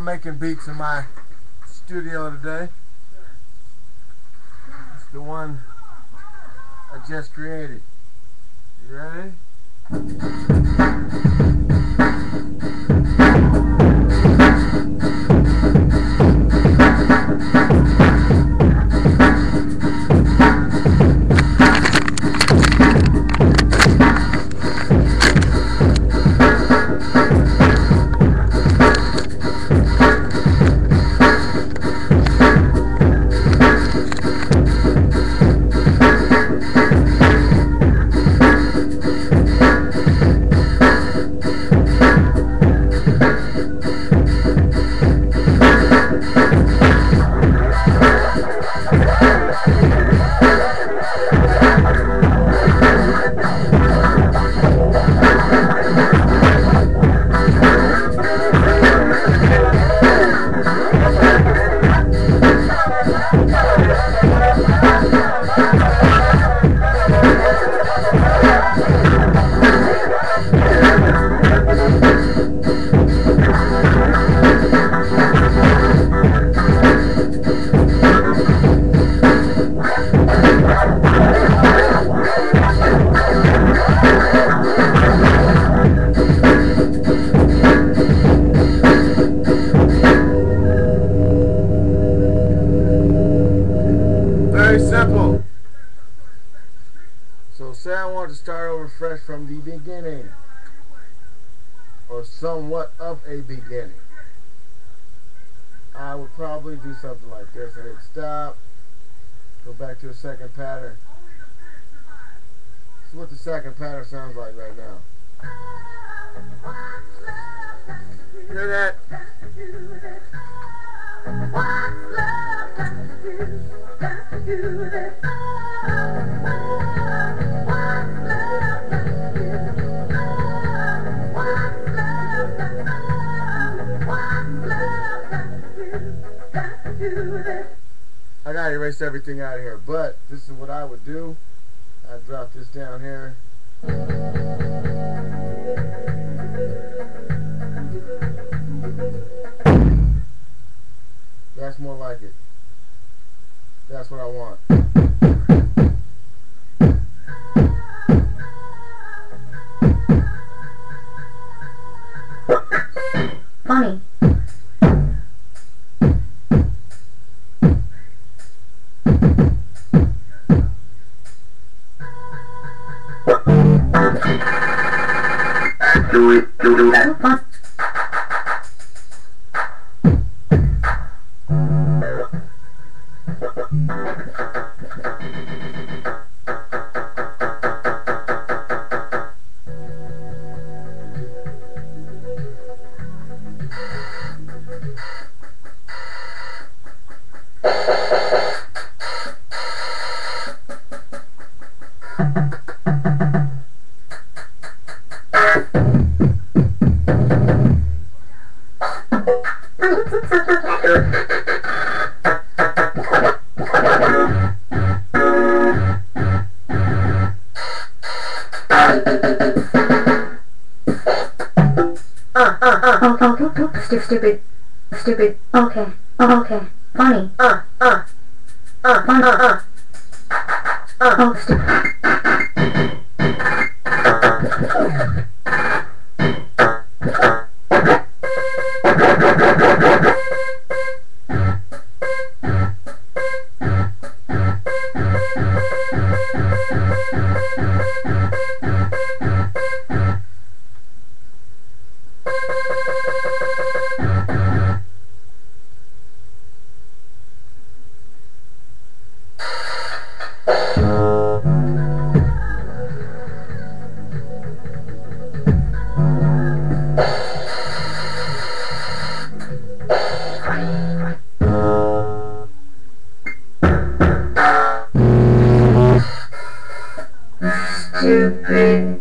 I'm making beats in my studio today. It's the one I just created. You ready? Or somewhat of a beginning. I would probably do something like this. I hit stop. Go back to the second pattern. This is what the second pattern sounds like right now. Hear that? I gotta erase everything out of here, but this is what I would do. I drop this down here. That's more like it. That's what I want. Funny. Stupid, stupid. Okay, oh, okay, funny. Uh, uh, uh, funny. Uh, uh, oh, stupid. two, three.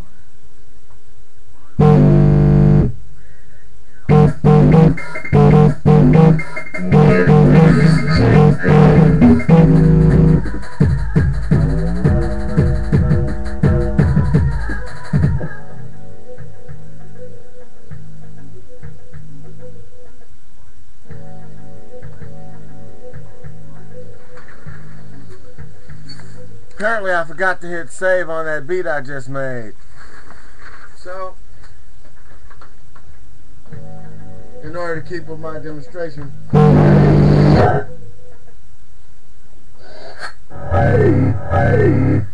Apparently I forgot to hit save on that beat I just made. So, in order to keep up my demonstration, hey, hey.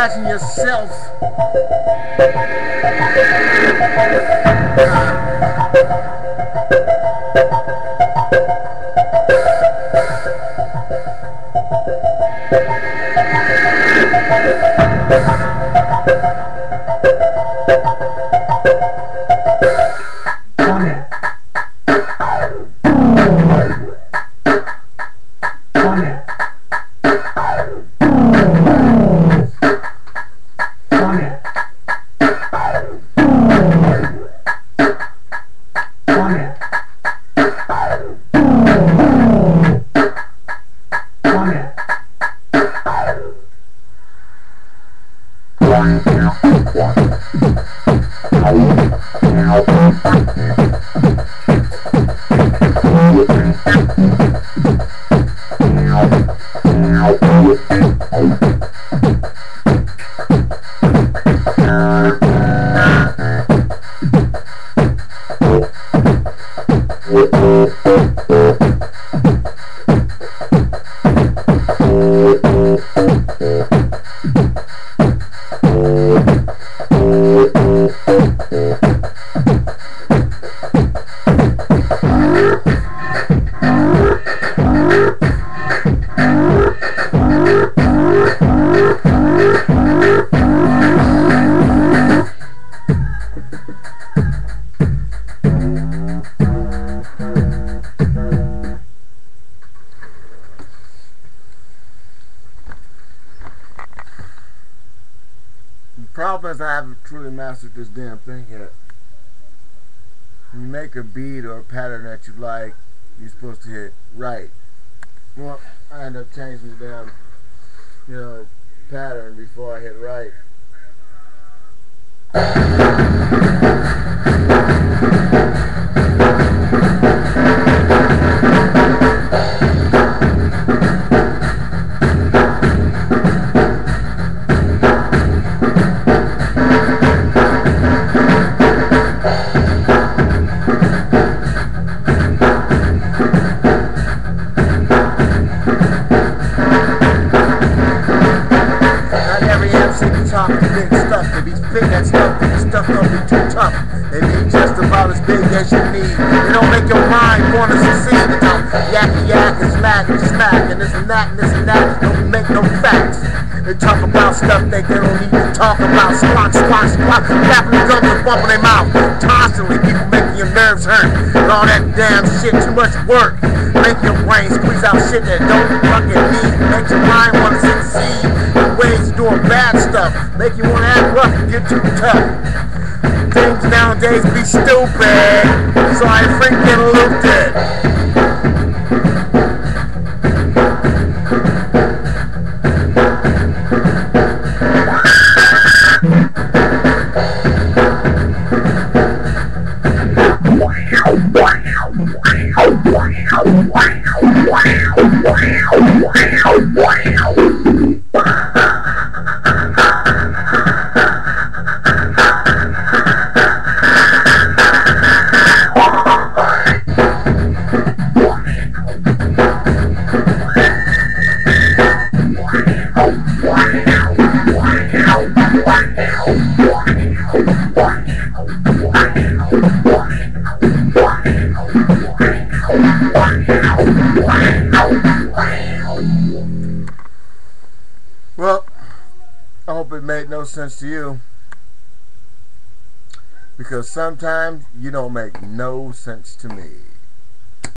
Imagine yourself. Is I haven't truly mastered this damn thing yet. When you make a beat or a pattern that you like, you're supposed to hit write. Well, I end up changing the damn, you know, pattern before I hit write. Spitting that stuff, stuff don't be too tough. They be just about as big as you need. They don't make your mind wanna succeed. They talk yakky yak and smack and smack and this and that and this and that. Don't make no facts. They talk about stuff they don't even talk about. Squawk, squawk, squawk. Clapping the drums and bumping their mouth. Your nerves hurt. All that damn shit, too much work. Make your brain squeeze out shit that don't fucking need. Make your mind wanna succeed ways doing bad stuff. Make you want to act rough and get too tough. Things nowadays be stupid, so I freaking looped it. Well, I hope it made no sense to you. Because sometimes you don't make no sense to me.